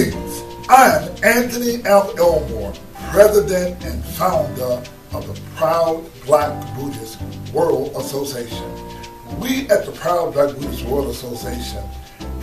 Greetings. I am Anthony L. Elmore, President and founder of the Proud Black Buddhist World Association. We at the Proud Black Buddhist World Association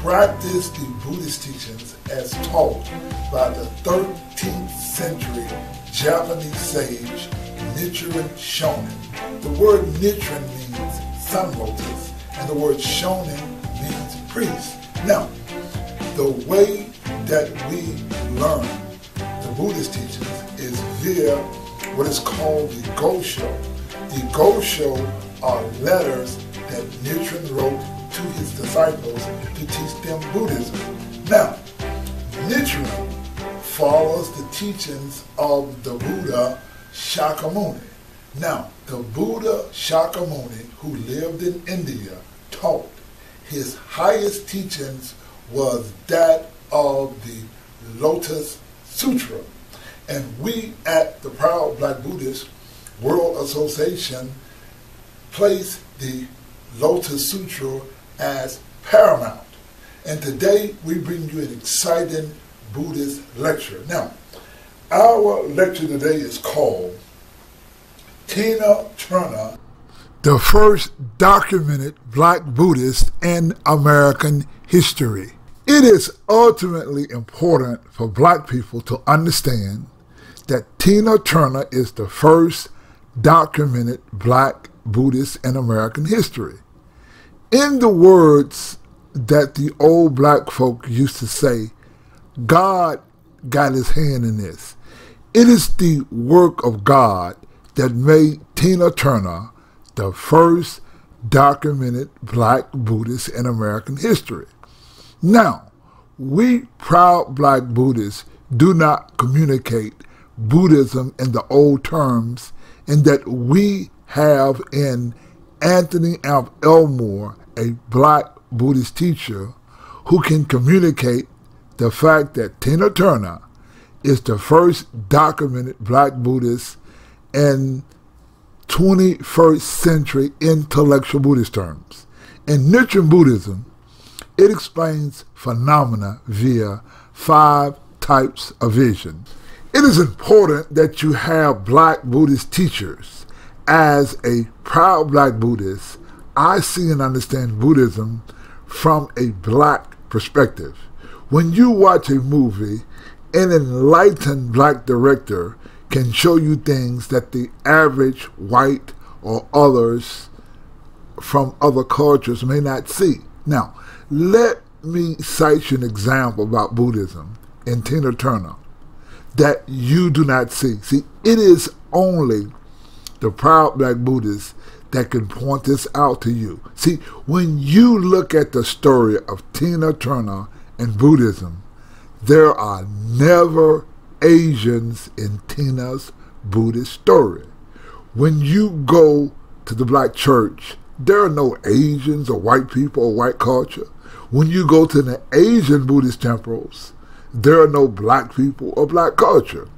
practice the Buddhist teachings as taught by the 13th century Japanese sage Nichiren Shonin. The word Nichiren means sun lotus, and the word Shonin means priest. Now, the way that we learn the Buddhist teachings is via what is called the Gosho. The Gosho are letters that Nichiren wrote to his disciples to teach them Buddhism. Now, Nichiren follows the teachings of the Buddha Shakyamuni. Now, the Buddha Shakyamuni, who lived in India, taught his highest teachings was that of the Lotus Sutra. And we at the Proud Black Buddhist World Association place the Lotus Sutra as paramount. And today we bring you an exciting Buddhist lecture. Now, our lecture today is called Tina Turner, the first documented black Buddhist in American history. It is ultimately important for black people to understand that Tina Turner is the first documented black Buddhist in American history. In the words that the old black folk used to say, God got his hand in this. It is the work of God that made Tina Turner the first documented black Buddhist in American history. Now, we proud black Buddhists do not communicate Buddhism in the old terms in that we have in Anthony F. Elmore a black Buddhist teacher who can communicate the fact that Tina Turner is the first documented black Buddhist in 21st century intellectual Buddhist terms. In Nichiren Buddhism, it explains phenomena via five types of vision. It is important that you have black Buddhist teachers. As a proud black Buddhist, I see and understand Buddhism from a black perspective. When you watch a movie, an enlightened black director can show you things that the average white or others from other cultures may not see. Now, let me cite you an example about Buddhism in Tina Turner that you do not see. See, it is only the proud black Buddhists that can point this out to you. See, when you look at the story of Tina Turner and Buddhism, there are never Asians in Tina's Buddhist story. When you go to the black church, there are no Asians or white people or white culture. When you go to the Asian Buddhist temples, there are no black people or black culture.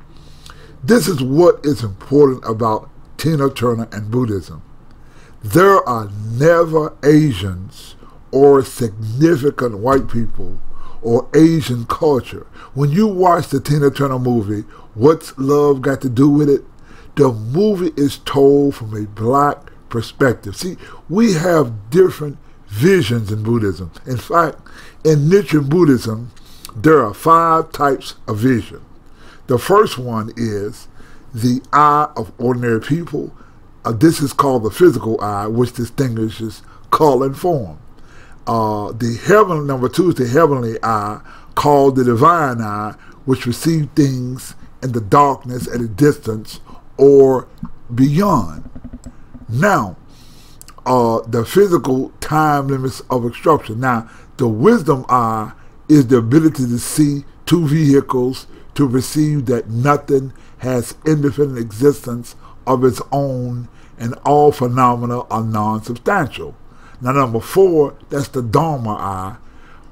This is what is important about Tina Turner and Buddhism. There are never Asians or significant white people or Asian culture. When you watch the Tina Turner movie, What's Love Got to Do with It? The movie is told from a black perspective. See, we have different visions in Buddhism. In fact, in Nichiren Buddhism, there are five types of vision. The first one is the eye of ordinary people. Uh, this is called the physical eye, which distinguishes color and form. Uh, the heaven number two is the heavenly eye, called the divine eye, which receives things in the darkness at a distance or beyond. Now, uh, the physical time limits of obstruction. Now, the wisdom eye is the ability to see two vehicles to perceive that nothing has independent existence of its own and all phenomena are non-substantial. Now, number four, that's the Dharma eye,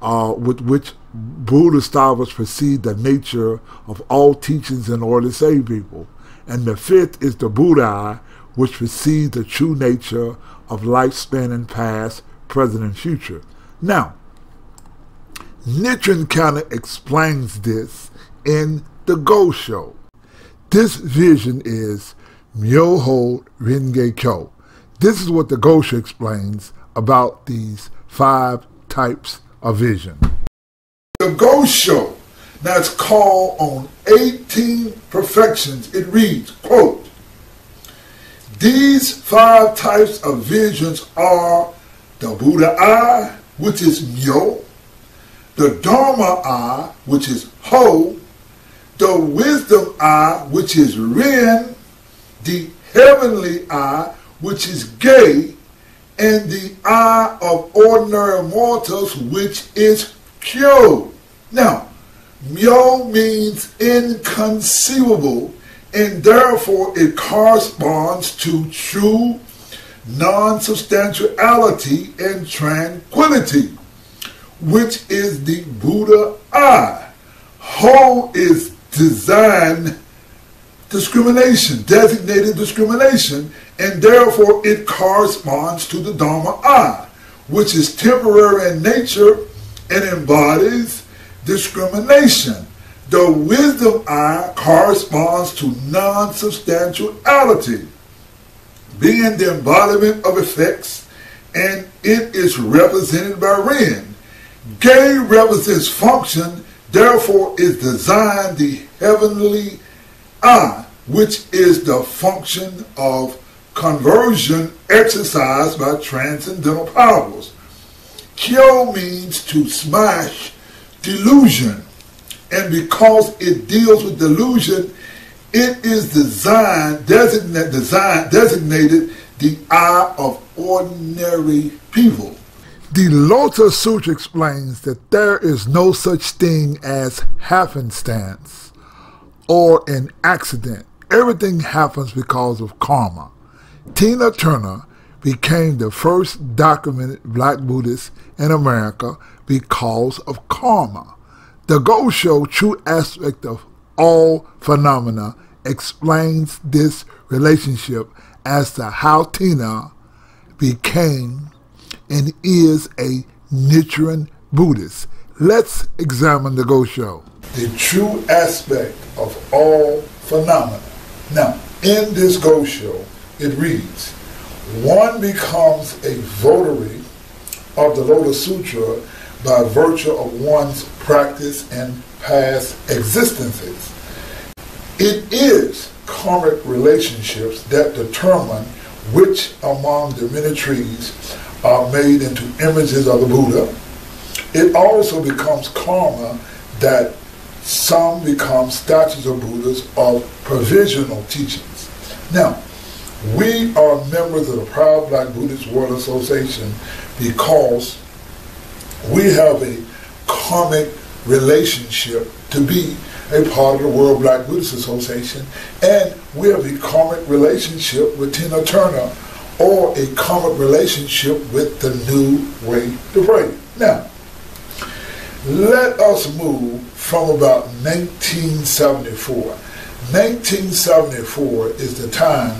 uh, with which Buddhist scholars perceive the nature of all teachings in order to save people. And the fifth is the Buddha eye, which perceives the true nature of life spanning past, present, and future. Now, Nichiren Counter explains this in The Gosho. This vision is Myoho Renge Kyo. This is what the Gosho explains about these five types of vision. The Gosho, now it's called on 18 perfections. It reads, quote, These five types of visions are the Buddha eye, which is Myo, the Dharma eye, which is Ho, the wisdom eye, which is Ren, the heavenly eye, which is Ge, and the eye of ordinary mortals, which is Kyo. Now, Myo means inconceivable, and therefore it corresponds to true non-substantiality and tranquility, which is the Buddha eye. Ho is design discrimination, designated discrimination, and therefore it corresponds to the Dharma eye, which is temporary in nature and embodies discrimination. The wisdom eye corresponds to non-substantiality, being the embodiment of effects, and it is represented by Ren. Ge represents function therefore is designed the heavenly eye, which is the function of conversion exercised by transcendental powers. Kyo means to smash delusion, and because it deals with delusion, it is designed, designate, design, designated the eye of ordinary people. The Lotus Sutra explains that there is no such thing as happenstance or an accident. Everything happens because of karma. Tina Turner became the first documented black Buddhist in America because of karma. The Gosho True Aspect of All Phenomena explains this relationship as to how Tina became and is a Nichiren Buddhist. Let's examine the Gosho. The true aspect of all phenomena. Now, in this Gosho, it reads, one becomes a votary of the Lotus Sutra by virtue of one's practice and past existences. It is karmic relationships that determine which among the many trees are made into images of the Buddha. It also becomes karma that some become statues of Buddhas of provisional teachings. Now, we are members of the Proud Black Buddhist World Association because we have a karmic relationship to be a part of the World Black Buddhist Association, and we have a karmic relationship with Tina Turner, or a karmic relationship with the new way to pray. Now, let us move from about 1974. 1974 is the time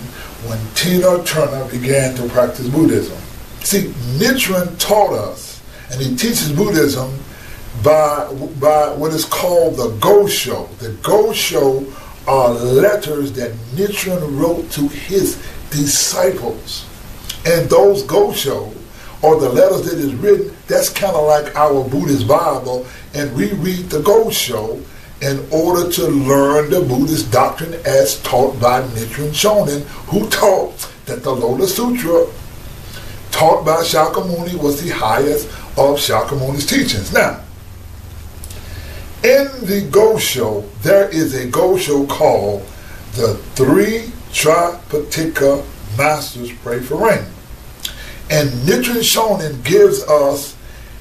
when Tina Turner began to practice Buddhism. See, Nichiren taught us, and he teaches Buddhism by, by what is called the Gosho. The Gosho are letters that Nichiren wrote to his disciples. And those Gosho or the letters that is written, that's kind of like our Buddhist Bible. And we read the Gosho in order to learn the Buddhist doctrine as taught by Nichiren Shonin, who taught that the Lotus Sutra taught by Shakyamuni was the highest of Shakyamuni's teachings. Now, in the Gosho, there is a Gosho called the Three Tripitaka Masters Pray for Rain. And Nichiren Shonin gives us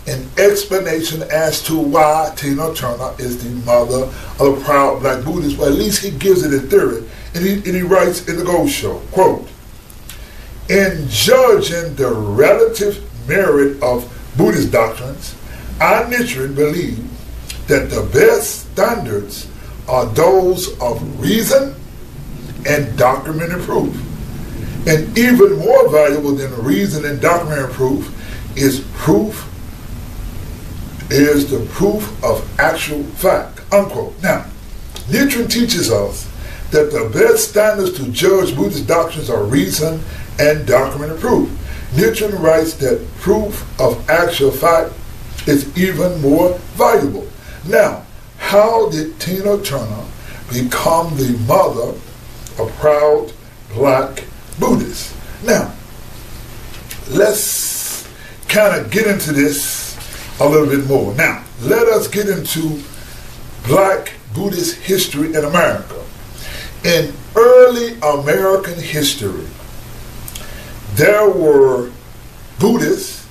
an explanation as to why Tina Turner is the mother of the proud black Buddhist. Well, at least he gives it a theory. And he, and he writes in the Gosho, quote, in judging the relative merit of Buddhist doctrines, I, Nichiren, believe that the best standards are those of reason and documented proof. And even more valuable than reason and documented proof is proof is the proof of actual fact, unquote. Now, Nichiren teaches us that the best standards to judge Buddhist doctrines are reason and documented proof. Nichiren writes that proof of actual fact is even more valuable. Now, how did Tina Turner become the mother of proud black Buddhists? Now, let's kind of get into this a little bit more. Now, let us get into black Buddhist history in America. In early American history, there were Buddhists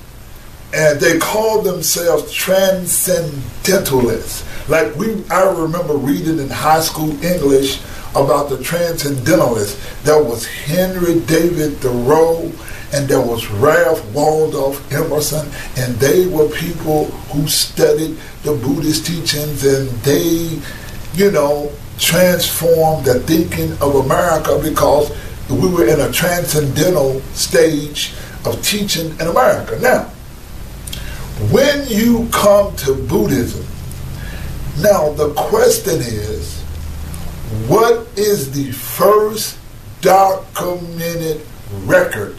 and they called themselves transcendentalists. Like we, I remember reading in high school English about the transcendentalists. There was Henry David Thoreau and there was Ralph Waldo Emerson, and they were people who studied the Buddhist teachings and they, you know, transformed the thinking of America because we were in a transcendental stage of teaching in America. Now, when you come to Buddhism, now the question is, what is the first documented record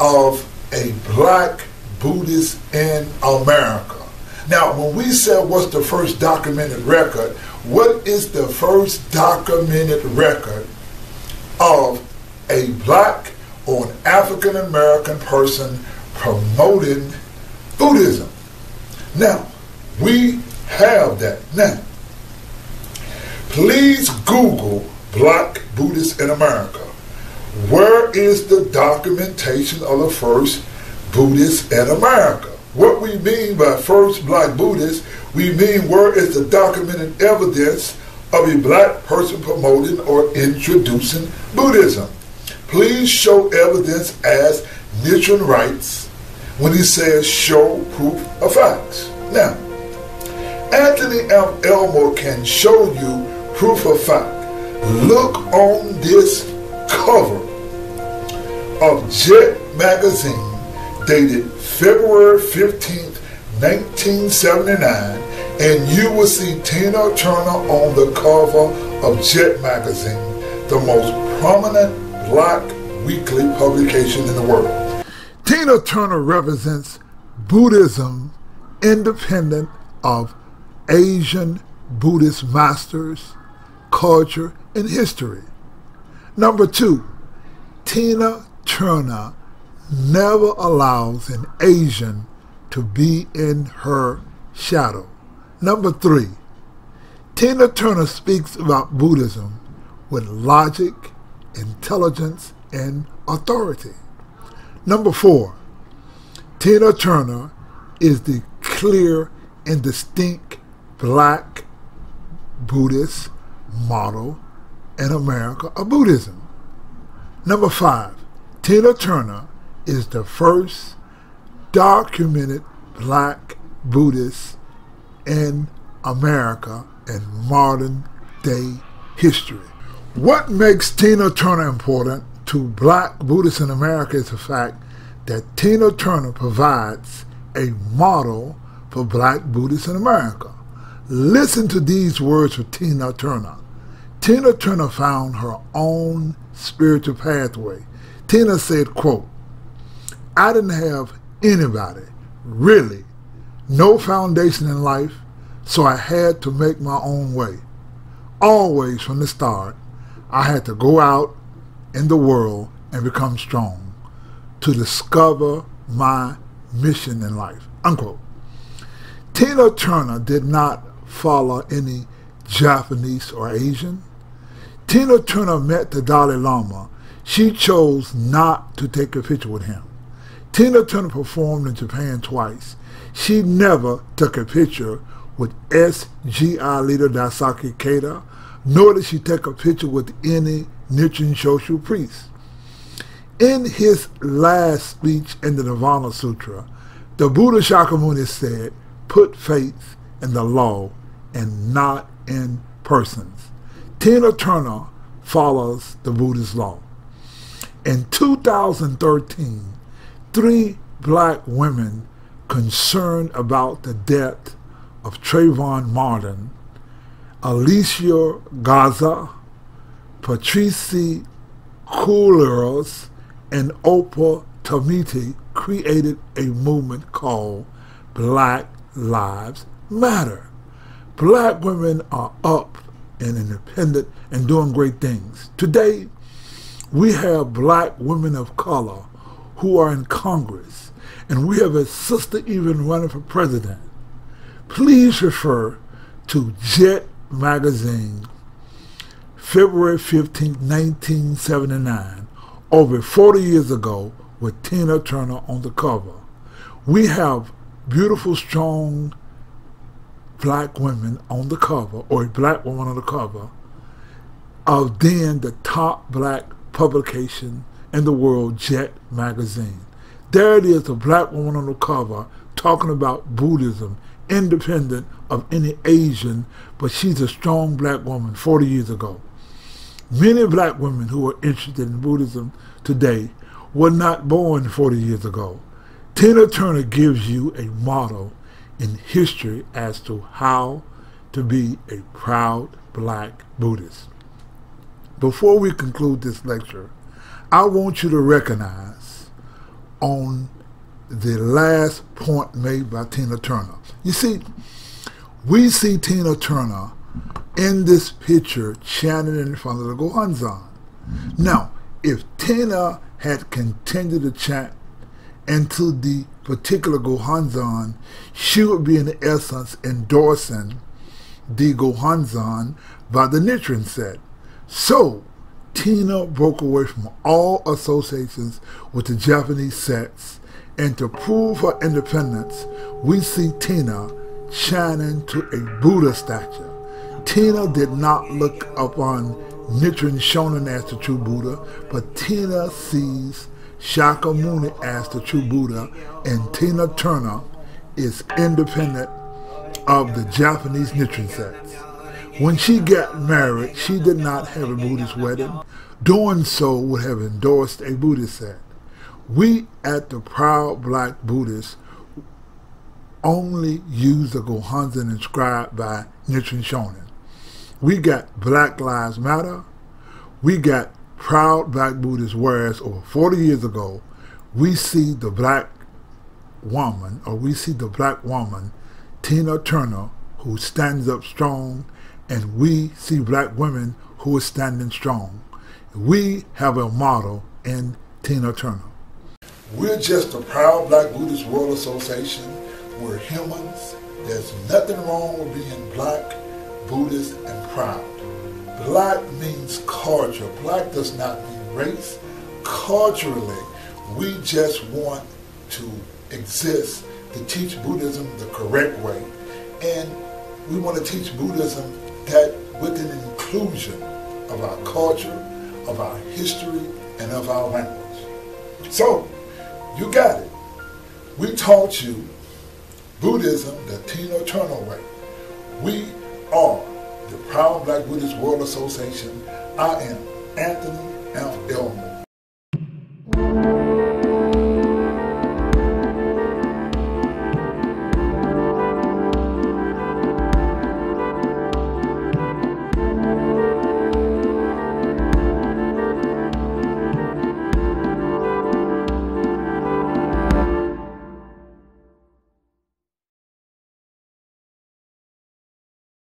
of a black Buddhist in America? Now, when we say what's the first documented record, what is the first documented record of a black or an African American person promoting Buddhism? Now, we have that. Now, please Google Black Buddhists in America. Where is the documentation of the first Buddhists in America? What we mean by first black Buddhist, we mean where is the documented evidence of a black person promoting or introducing Buddhism. Please show evidence as Nichiren writes when he says show proof of facts. Now, Anthony M. Elmore can show you proof of fact. Look on this cover of Jet magazine dated February 15th, 1979, and you will see Tina Turner on the cover of Jet magazine, the most prominent black weekly publication in the world. Tina Turner represents Buddhism independent of Asian Buddhist masters, culture, and history. Number two, Tina Turner never allows an Asian to be in her shadow. Number three, Tina Turner speaks about Buddhism with logic, intelligence, and authority. Number four, Tina Turner is the clear and distinct black Buddhist model in America of Buddhism. Number five, Tina Turner is the first documented black Buddhist in America in modern day history. What makes Tina Turner important to black Buddhists in America is the fact that Tina Turner provides a model for black Buddhists in America. Listen to these words from Tina Turner. Tina Turner found her own spiritual pathway. Tina said, quote, I didn't have anybody, really, no foundation in life, so I had to make my own way. Always from the start, I had to go out in the world and become strong to discover my mission in life. Unquote. Tina Turner did not follow any Japanese or Asian. Tina Turner met the Dalai Lama. She chose not to take a picture with him. Tina Turner performed in Japan twice. She never took a picture with SGI leader Daisaku Ikeda, nor did she take a picture with any Nichiren Shoshu priest. In his last speech in the Nirvana Sutra, the Buddha Shakyamuni said, put faith in the law and not in persons. Tina Turner follows the Buddhist law. In 2013, three black women concerned about the death of Trayvon Martin, Alicia Garza, Patrice Cullors, and Opal Tometi created a movement called Black Lives Matter. Black women are up and independent and doing great things. Today, we have black women of color who are in Congress, and we have a sister even running for president. Please refer to Jet Magazine, February 15, 1979, over 40 years ago, with Tina Turner on the cover. We have beautiful, strong black women on the cover, or a black woman on the cover, of then the top black publication in the world, Jet Magazine. There it is, a black woman on the cover talking about Buddhism, independent of any Asian, but she's a strong black woman 40 years ago. Many black women who are interested in Buddhism today were not born 40 years ago. Tina Turner gives you a model in history as to how to be a proud black Buddhist. Before we conclude this lecture, I want you to recognize on the last point made by Tina Turner. You see, we see Tina Turner in this picture chanting in front of the Gohonzon. Now, if Tina had continued to chant into the particular Gohonzon, she would be in essence endorsing the Gohonzon by the Nichiren set. So, Tina broke away from all associations with the Japanese sets, and to prove her independence, we see Tina shining to a Buddha statue. Tina did not look upon Nichiren Shonin as the true Buddha, but Tina sees Shakyamuni as the true Buddha, and Tina Turner is independent of the Japanese Nichiren sects. When she got married, she did not have a Buddhist wedding. Doing so would have endorsed a Buddhist sect. We at the Proud Black Buddhists only use the Gohonzon inscribed by Nichiren Shonin. We got Black Lives Matter. We got proud black Buddhists, whereas over 40 years ago, we see the black woman, or we see the black woman, Tina Turner, who stands up strong, and we see black women who are standing strong. We have a model in Tina Turner. We're just a proud Black Buddhist World Association. We're humans. There's nothing wrong with being black, Buddhist, and proud. Black means culture. Black does not mean race. Culturally, we just want to exist to teach Buddhism the correct way. And we want to teach Buddhism that with an inclusion of our culture, of our history, and of our language. So, you got it. We taught you Buddhism the Tina Turner way. We are the Proud Black Buddhist World Association. I am Anthony F. Elmore.